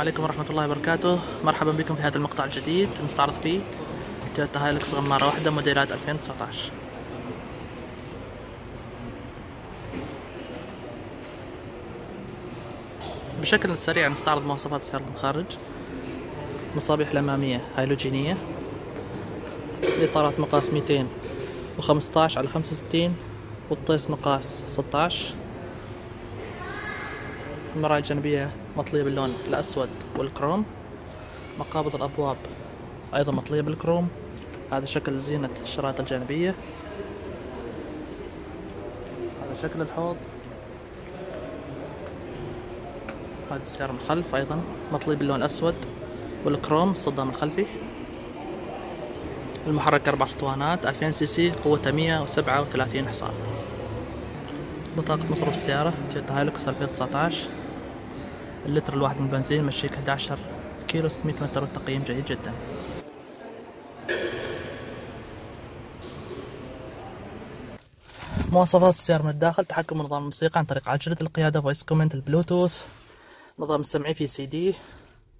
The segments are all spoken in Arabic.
عليكم ورحمة الله وبركاته. مرحبا بكم في هذا المقطع الجديد نستعرض فيه تويوتا هايلكس غمارة واحدة موديلات 2019 بشكل سريع نستعرض مواصفات السيارة من الخارج مصابيح الأمامية هالوجينية الإطارات مقاس 215 على 65 والطيس مقاس 16 المرايا الجانبية مطلية باللون الأسود والكروم مقابض الأبواب أيضا مطلية بالكروم. هذا شكل زينة الشرائط الجانبية. هذا شكل الحوض. هذه السيارة من الخلف أيضا مطلي باللون الأسود والكروم الصدام الخلفي. المحرك أربع اسطوانات 2000 CC قوته 137 حصان. بطاقة مصروف السيارة تويوتا هايلوكس 2019 اللتر الواحد من البنزين مشيك 11 كيلو 600 متر والتقييم جيد جدا. مواصفات السيارة من الداخل تحكم نظام الموسيقى عن طريق عجلة القيادة voice command البلوتوث نظام السمعي في سي دي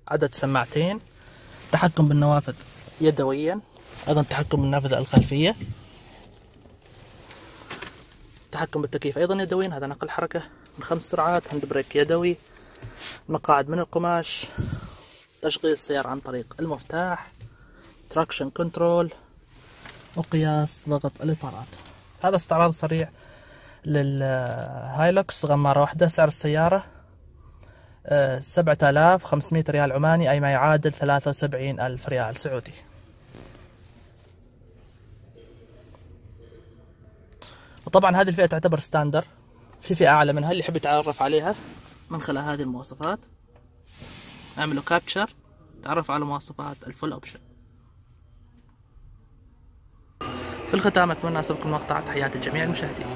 عدد سماعتين تحكم بالنوافذ يدويا أيضا تحكم بالنافذة الخلفية تحكم بالتكييف أيضا يدويا هذا نقل حركة من خمس سرعات hand brake يدوي. مقاعد من القماش تشغيل السيارة عن طريق المفتاح traction control وقياس ضغط الإطارات. هذا استعراض سريع للهايلوكس غمارة واحدة سعر السيارة سبعة آلاف خمسمية ريال عماني أي ما يعادل ثلاثة وسبعين ألف ريال سعودي. وطبعا هذه الفئة تعتبر standard في فئة أعلى منها اللي يحب يتعرف عليها. من خلال هذه المواصفات. اعملوا capture تعرفوا على مواصفات ال full option في الختام أتمنى عجبكم المقطع تحياتي لجميع المشاهدين.